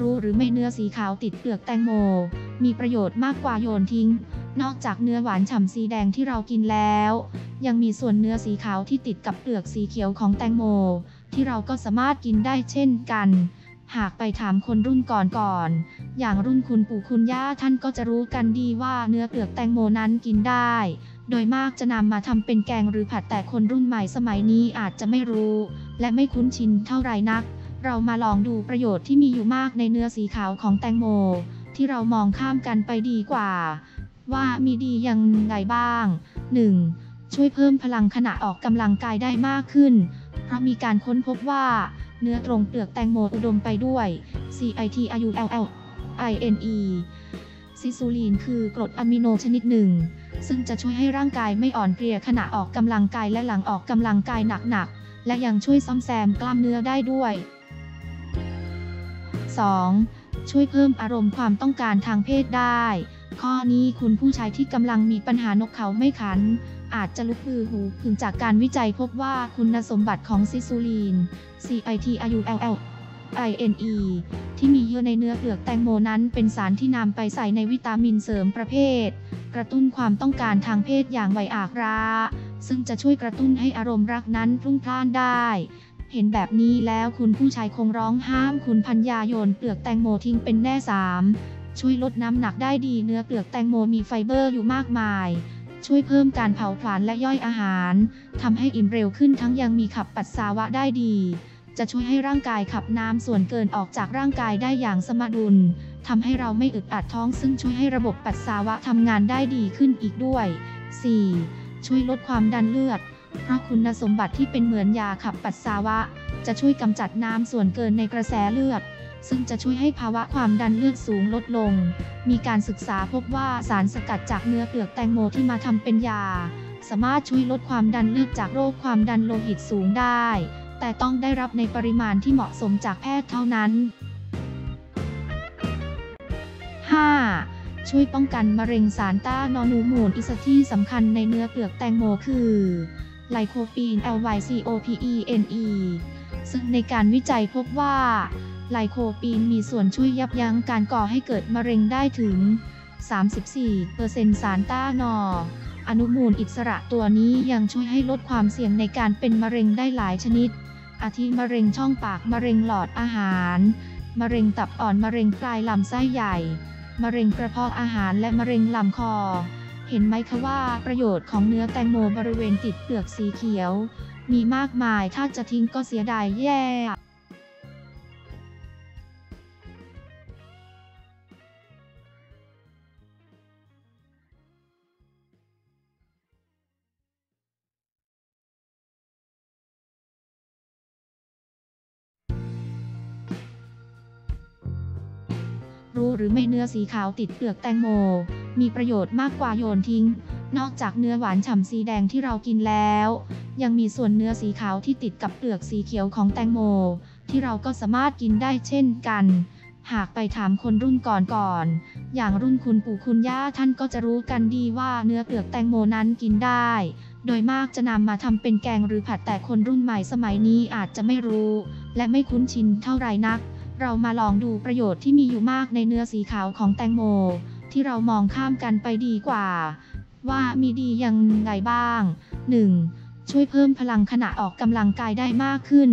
รู้หรือไม่เนื้อสีขาวติดเปลือกแตงโม มีประโยชน์มากกว่าโยนทิ้ง นอกจากเนื้อหวานฉ่ำสีแดงที่เรากินแล้ว ยังมีส่วนเนื้อสีขาวที่ติดกับเปลือกสีเขียวของแตงโม ที่เราก็สามารถกินได้เช่นกัน หากไปถามคนรุ่นก่อนๆอย่างรุ่นคุณปู่คุณย่าท่านก็จะรู้กันดีว่าเนื้อเปลือกแตงโมนั้นกินได้โดยมากจะนำมาทำเป็นแกงหรือผัดแต่คนรุ่นใหม่สมัยนี้อาจจะไม่รู้ และไม่คุ้นชินเท่าไรนัก เรามาลองดูประโยชน์ที่มีอยู่มากในเนื้อสีขาวของแตงโม ที่เรามองข้ามกันไปดีกว่า ว่ามีดียังไงบ้าง 1. ช่วยเพิ่มพลังขณะออกกำลังกายได้มากขึ้น เพราะมีการค้นพบว่า เนื้อตรงเปลือกแตงโมอุดมไปด้วย CITRULL INE ซิซูลีนคือกรดอะมิโนชนิดหนึ่ง ซึ่งจะช่วยให้ร่างกายไม่อ่อนเพลียขณะออกกำลังกายและหลังออกกำลังกายหนักๆและยังช่วยซ่อมแซมกล้ามเนื้อได้ด้วย 2. ช่วยเพิ่มอารมณ์ความต้องการทางเพศได้ ข้อนี้คุณผู้ชายที่กำลังมีปัญหานกเขาไม่ขัน อาจจะลุกฮือหูผึ่งจากการวิจัยพบว่าคุณสมบัติของซิซูลีน CITRULL INE ที่มีเยอะในเนื้อเปลือกแตงโมนั้นเป็นสารที่นำไปใส่ในวิตามินเสริมประเภท กระตุ้นความต้องการทางเพศอย่างไวอากรา ซึ่งจะช่วยกระตุ้นให้อารมณ์รักนั้นพรุ่งพล่านได้ เห็นแบบนี้แล้วคุณผู้ชายคงร้องห้ามคุณพัญญาโยนเปลือกแตงโมทิ้งเป็นแน่สามช่วยลดน้ำหนักได้ดีเนื้อเปลือกแตงโมมีไฟเบอร์อยู่มากมาย ช่วยเพิ่มการเผาผลาญและย่อยอาหารทำให้อิ่มเร็วขึ้นทั้งยังมีขับปัสสาวะได้ดี จะช่วยให้ร่างกายขับน้ำส่วนเกินออกจากร่างกายได้อย่างสมดุลทำให้เราไม่อึดอัดท้องซึ่งช่วยให้ระบบปัสสาวะทำงานได้ดีขึ้นอีกด้วย 4. ช่วยลดความดันเลือด เพราะคุณสมบัติที่เป็นเหมือนยาขับปัสสาวะ จะช่วยกำจัดน้ำส่วนเกินในกระแสเลือด ซึ่งจะช่วยให้ภาวะความดันเลือดสูงลดลง มีการศึกษาพบว่าสารสกัดจากเนื้อเปลือกแตงโมที่มาทำเป็นยา สามารถช่วยลดความดันเลือดจากโรคความดันโลหิตสูงได้ แต่ต้องได้รับในปริมาณที่เหมาะสมจากแพทย์เท่านั้น 5. ช่วยป้องกันมะเร็งสารต้านอนูมูลอิสที่สำคัญในเนื้อเปลือกแตงโมคือ ไลโคปีน LYCOPENE ซึ่งในการวิจัยพบว่า ไลโคปีนมีส่วนช่วยยับยั้งการก่อให้เกิดมะเร็งได้ถึง 34%สารต้านอ อนุมูลอิสระตัวนี้ยังช่วยให้ลดความเสี่ยงในการเป็นมะเร็งได้หลายชนิด อาทิมะเร็งช่องปากมะเร็งหลอดอาหาร มะเร็งตับอ่อนมะเร็งปลายลำไส้ใหญ่ มะเร็งกระเพาะอาหารและมะเร็งลำคอ เห็นไหมคะว่าประโยชน์ของเนื้อแตงโมบริเวณติดเปลือกสีเขียว มีมากมายถ้าจะทิ้งก็เสียดายแย่รู้หรือไม่เนื้อสีขาวติดเปลือกแตงโม มีประโยชน์มากกว่าโยนทิ้ง นอกจากเนื้อหวานฉ่ำสีแดงที่เรากินแล้ว ยังมีส่วนเนื้อสีขาวที่ติดกับเปลือกสีเขียวของแตงโม ที่เราก็สามารถกินได้เช่นกัน หากไปถามคนรุ่นก่อนๆอย่างรุ่นคุณปู่คุณย่าท่านก็จะรู้กันดีว่าเนื้อเปลือกแตงโมนั้นกินได้ โดยมากจะนำมาทำเป็นแกงหรือผัดแต่คนรุ่นใหม่สมัยนี้อาจจะไม่รู้ และไม่คุ้นชินเท่าไหร่นัก เรามาลองดูประโยชน์ที่มีอยู่มากในเนื้อสีขาวของแตงโม ที่เรามองข้ามกันไปดีกว่า ว่ามีดียังไงบ้าง 1. ช่วยเพิ่มพลังขณะออกกำลังกายได้มากขึ้น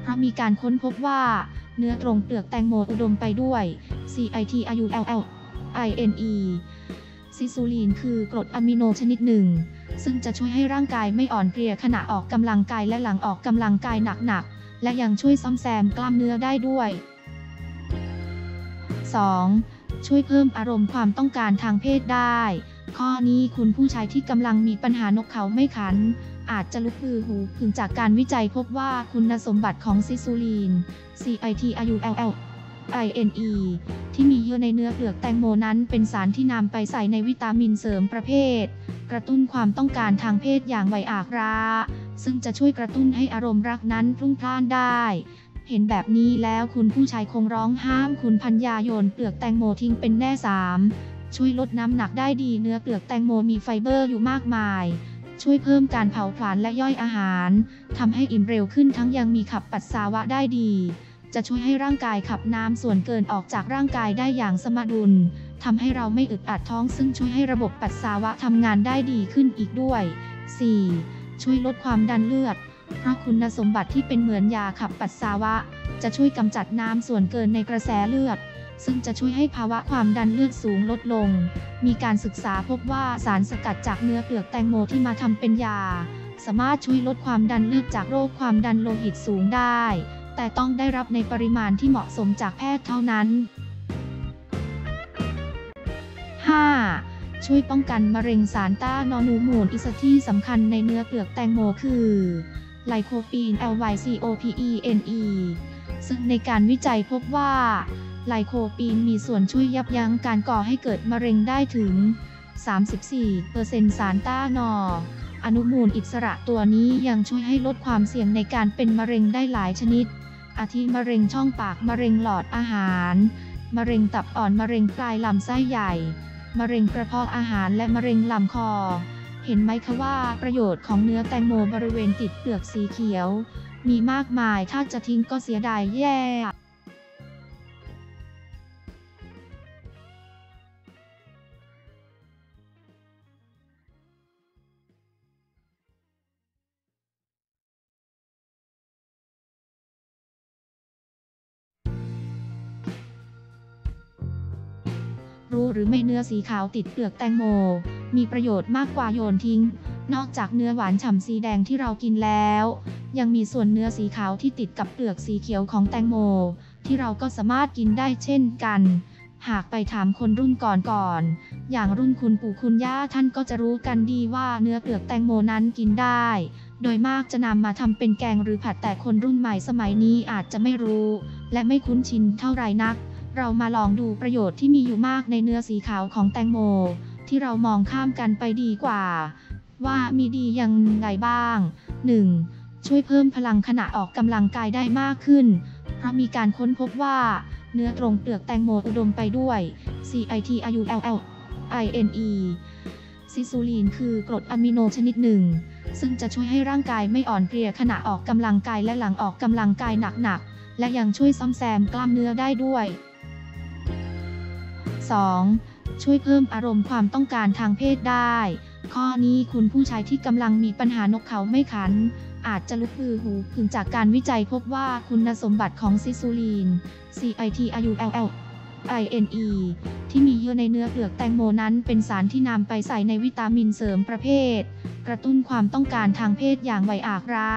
เพราะมีการค้นพบว่า เนื้อตรงเปลือกแตงโมอุดมไปด้วย CITRULL INE ซิซูลีนคือกรดอะมิโนชนิดหนึ่ง ซึ่งจะช่วยให้ร่างกายไม่อ่อนเพลียขณะออกกำลังกายและหลังออกกำลังกายหนักๆ และยังช่วยซ่อมแซมกล้ามเนื้อได้ด้วย 2. ช่วยเพิ่มอารมณ์ความต้องการทางเพศได้ ข้อนี้คุณผู้ชายที่กำลังมีปัญหานกเขาไม่ขัน อาจจะลุกฮือหูผึ่งจากการวิจัยพบว่าคุณสมบัติของซิซูลีน CITRULL INE ที่มีเยอะในเนื้อเปลือกแตงโมนั้นเป็นสารที่นำไปใส่ในวิตามินเสริมประเภท กระตุ้นความต้องการทางเพศอย่างไวอากราซึ่งจะช่วยกระตุ้นให้อารมณ์รักนั้นพรุ่งพล่านได้ เห็นแบบนี้แล้วคุณผู้ชายคงร้องห้ามคุณพัญญาโยนเปลือกแตงโมทิ้งเป็นแน่สามช่วยลดน้ำหนักได้ดีเนื้อเปลือกแตงโมมีไฟเบอร์อยู่มากมาย ช่วยเพิ่มการเผาผลาญและย่อยอาหารทำให้อิ่มเร็วขึ้นทั้งยังมีขับปัสสาวะได้ดี จะช่วยให้ร่างกายขับน้ำส่วนเกินออกจากร่างกายได้อย่างสมดุลทำให้เราไม่อึดอัดท้องซึ่งช่วยให้ระบบปัสสาวะทำงานได้ดีขึ้นอีกด้วย 4. ช่วยลดความดันเลือด เพราคุณสมบัติที่เป็นเหมือนยาขับปัสสาวะ จะช่วยกำจัดน้ำส่วนเกินในกระแสเลือด ซึ่งจะช่วยให้ภาวะความดันเลือดสูงลดลง มีการศึกษาพบว่าสารสกัดจากเนื้อเปลือกแตงโมที่มาทำเป็นยา สามารถช่วยลดความดันเลือดจากโรคความดันโลหิตสูงได้ แต่ต้องได้รับในปริมาณที่เหมาะสมจากแพทย์เท่านั้น 5. ช่วยป้องกันมะเร็งสารต้านอนูมูลอิสที่สำคัญในเนื้อเปลือกแตงโมคือ ไลโคปีน LYCOPENE ซึ่งในการวิจัยพบว่า ไลโคปีนมีส่วนช่วยยับยั้งการก่อให้เกิดมะเร็งได้ถึง 34%สารต้านอ อนุมูลอิสระตัวนี้ยังช่วยให้ลดความเสี่ยงในการเป็นมะเร็งได้หลายชนิด อาทิมะเร็งช่องปากมะเร็งหลอดอาหาร มะเร็งตับอ่อนมะเร็งปลายลำไส้ใหญ่ มะเร็งกระเพาะอาหารและมะเร็งลำคอ เห็นไหมคะว่าประโยชน์ของเนื้อแตงโมบริเวณติดเปลือกสีเขียว มีมากมายถ้าจะทิ้งก็เสียดายแย่ รู้หรือไม่เนื้อสีขาวติดเปลือกแตงโม มีประโยชน์มากกว่าโยนทิ้ง นอกจากเนื้อหวานฉ่ำสีแดงที่เรากินแล้ว ยังมีส่วนเนื้อสีขาวที่ติดกับเปลือกสีเขียวของแตงโม ที่เราก็สามารถกินได้เช่นกัน หากไปถามคนรุ่นก่อนๆอย่างรุ่นคุณปู่คุณย่าท่านก็จะรู้กันดีว่าเนื้อเปลือกแตงโมนั้นกินได้ โดยมากจะนำมาทำเป็นแกงหรือผัดแต่คนรุ่นใหม่สมัยนี้อาจจะไม่รู้ และไม่คุ้นชินเท่าไรนัก เรามาลองดูประโยชน์ที่มีอยู่มากในเนื้อสีขาวของแตงโม ที่เรามองข้ามกันไปดีกว่า ว่ามีดียังไงบ้าง 1. ช่วยเพิ่มพลังขณะออกกำลังกายได้มากขึ้น เพราะมีการค้นพบว่า เนื้อตรงเปลือกแตงโมอุดมไปด้วย CITRULL INE ซิซูลีนคือกรดอะมิโนชนิดหนึ่ง ซึ่งจะช่วยให้ร่างกายไม่อ่อนเพลียขณะออกกำลังกายและหลังออกกำลังกายหนักๆและยังช่วยซ่อมแซมกล้ามเนื้อได้ด้วย 2. ช่วยเพิ่มอารมณ์ความต้องการทางเพศได้ ข้อนี้คุณผู้ชายที่กำลังมีปัญหานกเขาไม่ขัน อาจจะลุกฮือหูพึงจากการวิจัยพบว่าคุณสมบัติของซิซูลีน CITULLINE ที่มีเยอะในเนื้อเปลือกแตงโมนั้น เป็นสารที่นำไปใส่ในวิตามินเสริมประเภท กระตุ้นความต้องการทางเพศอย่างไวอากรา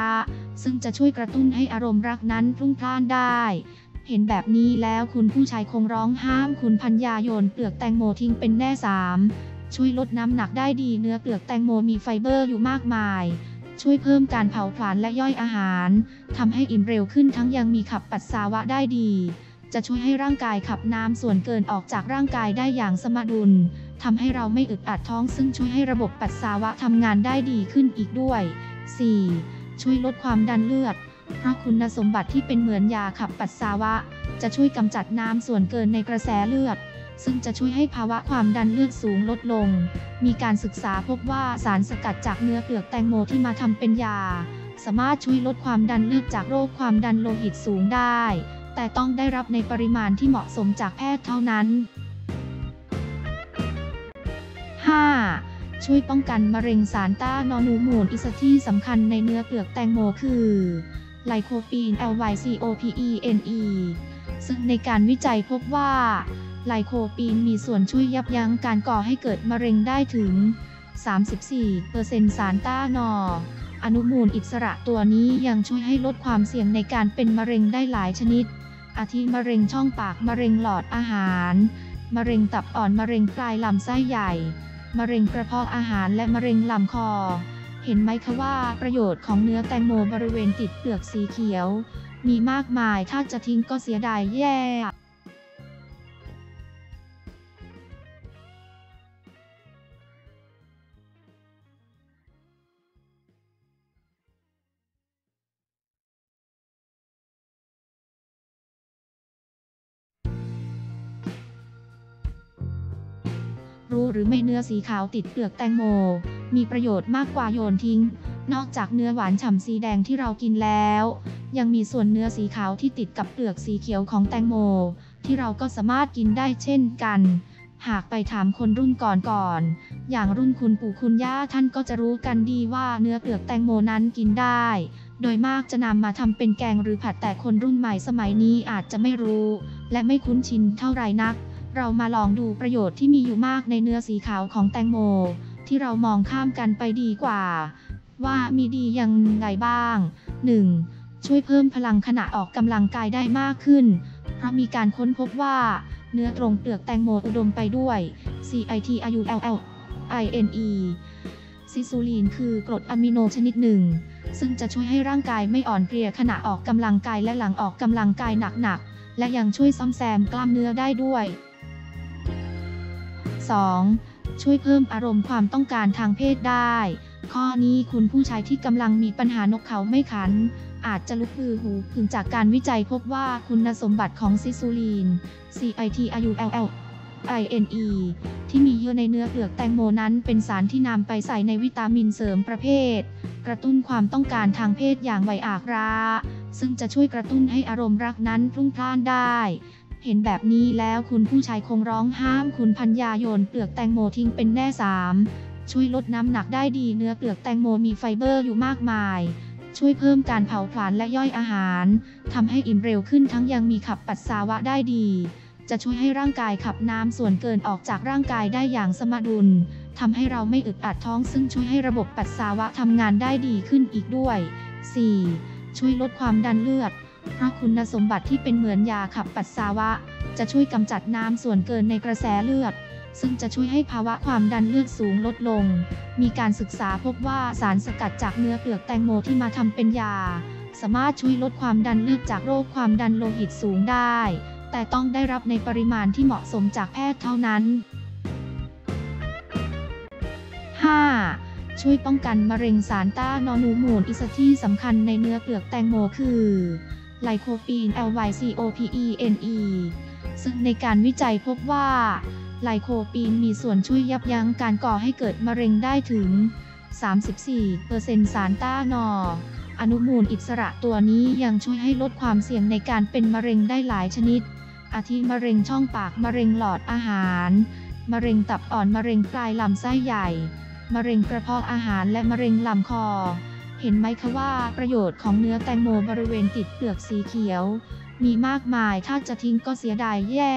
ซึ่งจะช่วยกระตุ้นให้อารมณ์รักนั้นพรุ่งพล่านได้ เห็นแบบนี้แล้วคุณผู้ชายคงร้องห้ามคุณพัญญาโยนเปลือกแตงโมทิ้งเป็นแน่สามช่วยลดน้ำหนักได้ดีเนื้อเปลือกแตงโมมีไฟเบอร์อยู่มากมาย ช่วยเพิ่มการเผาผลาญและย่อยอาหารทำให้อิ่มเร็วขึ้นทั้งยังมีขับปัสสาวะได้ดี จะช่วยให้ร่างกายขับน้ำส่วนเกินออกจากร่างกายได้อย่างสมดุลทำให้เราไม่อึดอัดท้องซึ่งช่วยให้ระบบปัสสาวะทำงานได้ดีขึ้นอีกด้วย 4. ช่วยลดความดันเลือด เพราะคุณสมบัติที่เป็นเหมือนยาขับปัสสาวะ จะช่วยกำจัดน้ำส่วนเกินในกระแสเลือด ซึ่งจะช่วยให้ภาวะความดันเลือดสูงลดลง มีการศึกษาพบว่าสารสกัดจากเนื้อเปลือกแตงโมที่มาทำเป็นยา สามารถช่วยลดความดันเลือดจากโรคความดันโลหิตสูงได้ แต่ต้องได้รับในปริมาณที่เหมาะสมจากแพทย์เท่านั้น 5. ช่วยป้องกันมะเร็งสารต้านอนูมูลอิสที่สำคัญในเนื้อเปลือกแตงโมคือ ไลโคปีน LYCOPENE ซึ่งในการวิจัยพบว่าไลโคปีนมีส่วนช่วยยับยั้งการก่อให้เกิดมะเร็งได้ถึง 34%สารต้านอ อนุมูลอิสระตัวนี้ยังช่วยให้ลดความเสี่ยงในการเป็นมะเร็งได้หลายชนิด อาทิมะเร็งช่องปาก มะเร็งหลอดอาหาร มะเร็งตับอ่อน มะเร็งปลายลำไส้ใหญ่ มะเร็งกระเพาะอาหารและมะเร็งลำคอ ห็นไหมคะว่าประโยชน์ของเนื้อแตงโมบริเวณติดเปลือกสีเขียว มีมากมายถ้าจะทิ้งก็เสียดายแย่รู้หรือไม่เนื้อสีขาวติดเปลือกแตงโม มีประโยชน์มากกว่าโยนทิ้ง นอกจากเนื้อหวานฉ่ำสีแดงที่เรากินแล้ว ยังมีส่วนเนื้อสีขาวที่ติดกับเปลือกสีเขียวของแตงโม ที่เราก็สามารถกินได้เช่นกัน หากไปถามคนรุ่นก่อนๆอย่างรุ่นคุณปู่คุณย่าท่านก็จะรู้กันดีว่าเนื้อเปลือกแตงโมนั้นกินได้ โดยมากจะนำมาทำเป็นแกงหรือผัดแต่คนรุ่นใหม่สมัยนี้อาจจะไม่รู้ และไม่คุ้นชินเท่าไรนัก เรามาลองดูประโยชน์ที่มีอยู่มากในเนื้อสีขาวของแตงโม ที่เรามองข้ามกันไปดีกว่า ว่ามีดียังไงบ้าง 1. ช่วยเพิ่มพลังขณะออกกำลังกายได้มากขึ้น เพราะมีการค้นพบว่า เนื้อตรงเปลือกแตงโมอุดมไปด้วย CITRULL INE ซิซูลีนคือกรดอะมิโนชนิดหนึ่ง ซึ่งจะช่วยให้ร่างกายไม่อ่อนเพลียขณะออกกำลังกายและหลังออกกำลังกายหนักๆ และยังช่วยซ่อมแซมกล้ามเนื้อได้ด้วย 2. ช่วยเพิ่มอารมณ์ความต้องการทางเพศได้ ข้อนี้คุณผู้ชายที่กำลังมีปัญหานกเขาไม่ขัน อาจจะลุกฮือหูผึ่งจากการวิจัยพบว่าคุณสมบัติของซิซูลีน CITRULL INE ที่มีเยอะในเนื้อเปลือกแตงโมนั้นเป็นสารที่นำไปใส่ในวิตามินเสริมประเภท กระตุ้นความต้องการทางเพศอย่างไวอากราซึ่งจะช่วยกระตุ้นให้อารมณ์รักนั้นพรุ่งพล่านได้ เห็นแบบนี้แล้วคุณผู้ชายคงร้องห้ามคุณพัญญาโยนเปลือกแตงโมทิ้งเป็นแน่สามช่วยลดน้ำหนักได้ดีเนื้อเปลือกแตงโมมีไฟเบอร์อยู่มากมาย ช่วยเพิ่มการเผาผลาญและย่อยอาหารทำให้อิ่มเร็วขึ้นทั้งยังมีขับปัสสาวะได้ดี จะช่วยให้ร่างกายขับน้ำส่วนเกินออกจากร่างกายได้อย่างสมดุลทำให้เราไม่อึดอัดท้องซึ่งช่วยให้ระบบปัสสาวะทำงานได้ดีขึ้นอีกด้วย 4. ช่วยลดความดันเลือด เพราะคุณสมบัติที่เป็นเหมือนยาขับปัสสาวะ จะช่วยกำจัดน้ำส่วนเกินในกระแสเลือด ซึ่งจะช่วยให้ภาวะความดันเลือดสูงลดลง มีการศึกษาพบว่าสารสกัดจากเนื้อเปลือกแตงโมที่มาทำเป็นยา สามารถช่วยลดความดันเลือดจากโรคความดันโลหิตสูงได้ แต่ต้องได้รับในปริมาณที่เหมาะสมจากแพทย์เท่านั้น 5. ช่วยป้องกันมะเร็งสารต้านอนูมูลอิสที่สำคัญในเนื้อเปลือกแตงโมคือ ไลโคปีน LYCOPENE ซึ่งในการวิจัยพบว่าไลโคปีนมีส่วนช่วยยับยั้งการก่อให้เกิดมะเร็งได้ถึง 34%สารต้านอ อนุมูลอิสระตัวนี้ยังช่วยให้ลดความเสี่ยงในการเป็นมะเร็งได้หลายชนิด อาทิมะเร็งช่องปากมะเร็งหลอดอาหาร มะเร็งตับอ่อนมะเร็งปลายลำไส้ใหญ่ มะเร็งกระเพาะอาหารและมะเร็งลำคอ เห็นไหมคะว่าประโยชน์ของเนื้อแตงโมบริเวณติดเปลือกสีเขียว มีมากมายถ้าจะทิ้งก็เสียดายแย่